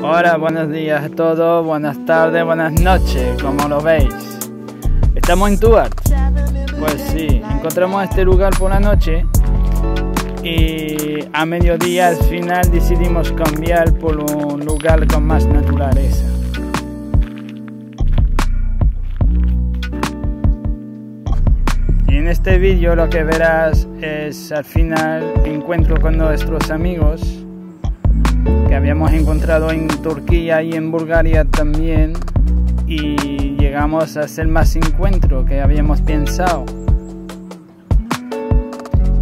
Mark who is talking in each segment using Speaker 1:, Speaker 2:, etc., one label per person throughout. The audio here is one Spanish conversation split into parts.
Speaker 1: Hola, buenos días a todos, buenas tardes, buenas noches, como lo veis. Estamos en Tuart. Pues sí, encontramos este lugar por la noche y a mediodía al final decidimos cambiar por un lugar con más naturaleza. Y en este vídeo lo que verás es al final encuentro con nuestros amigos habíamos encontrado en Turquía y en Bulgaria también y llegamos a hacer más encuentro que habíamos pensado.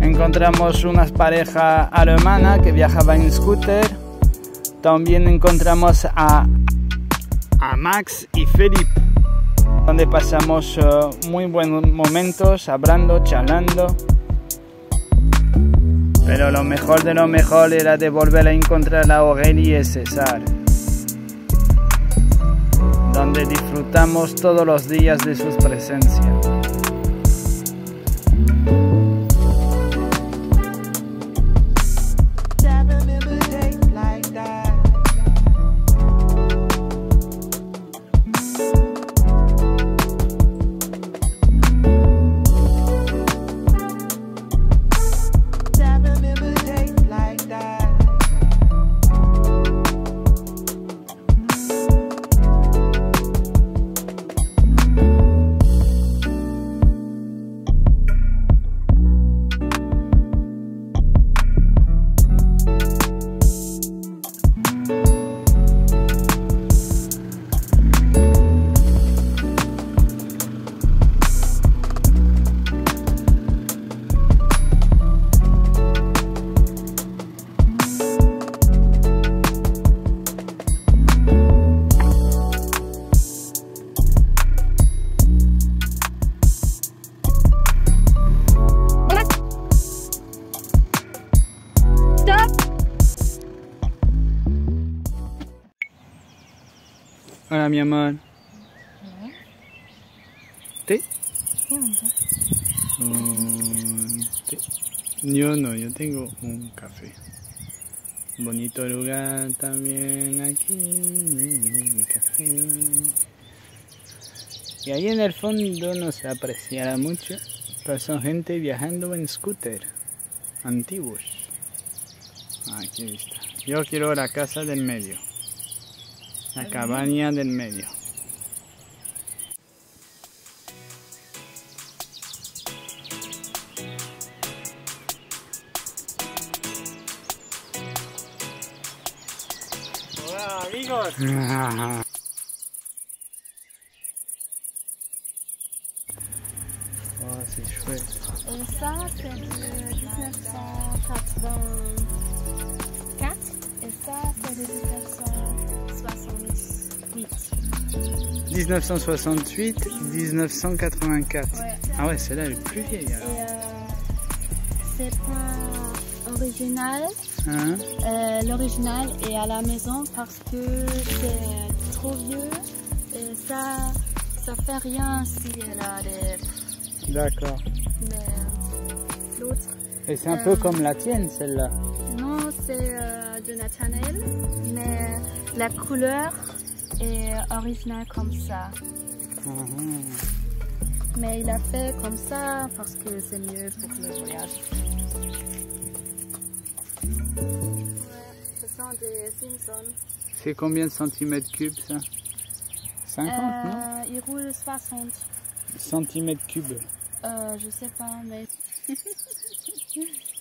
Speaker 1: Encontramos una pareja alemana que viajaba en scooter. También encontramos a, a Max y Felipe, donde pasamos uh, muy buenos momentos hablando, charlando. Pero lo mejor de lo mejor era de volver a encontrar a Aurelie y César, donde disfrutamos todos los días de sus presencias. Mi amor. Un té. Yo no, yo tengo un café. Bonito lugar también aquí. Mi café. Y ahí en el fondo no se apreciará mucho, pero son gente viajando en scooter antiguos. Aquí está. Yo quiero la casa del medio. La cabaña del medio. Hola amigos. oh, c'est chouette.
Speaker 2: Et ça, c'est de 1984. Et ça, c'est de 1968.
Speaker 1: 1968, 1984.
Speaker 2: Ouais.
Speaker 1: Ah ouais, celle-là elle est plus vieille alors.
Speaker 2: euh, c'est pas original.
Speaker 1: Hein?
Speaker 2: Euh, L'original est à la maison parce que c'est trop vieux. Et ça, ça fait rien si elle a des.
Speaker 1: D'accord.
Speaker 2: Mais l'autre,
Speaker 1: Et c'est un peu
Speaker 2: Euh.
Speaker 1: comme la tienne celle-là.
Speaker 2: non, c'est euh, de Nathaniel. Mais la couleur est originale comme ça. Mais il a fait comme ça parce que c'est mieux pour le voyage. ce sont des Simpsons.
Speaker 1: C'est combien de centimètres cubes ça? 50 non?
Speaker 2: Euh, il roule 60.
Speaker 1: Centimètres cubes.
Speaker 2: Euh, je sais pas, mais.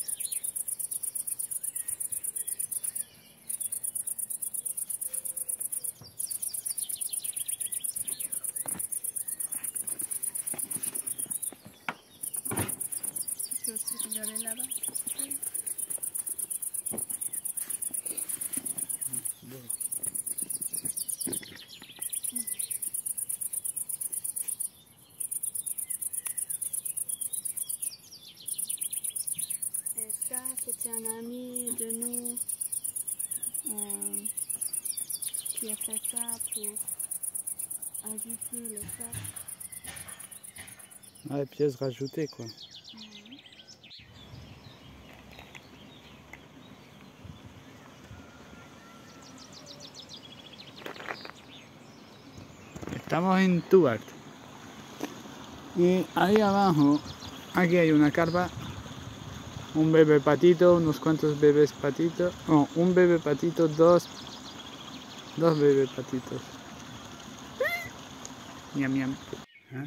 Speaker 2: Et ça, c'était un ami de nous qui a fait ça pour ajouter le sac.
Speaker 1: Ouais, pièces rajoutées quoi. Estamos en Tubart. Y ahí abajo, aquí hay una carpa, un bebé patito, unos cuantos bebés patitos. No, un bebé patito, dos, dos bebés patitos. Miam, miam. ¿Ah?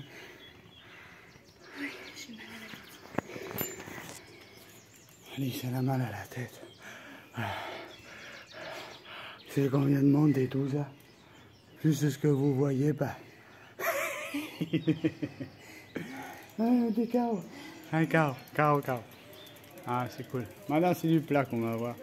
Speaker 1: Alice, elle a mal à la. Ah. C'est combien de monde et tout ça Juste ce que vous voyez pas. ah, des chaos. Un chaos, chaos, chaos. Ah, c'est cool. Maintenant, c'est du plat qu'on va voir.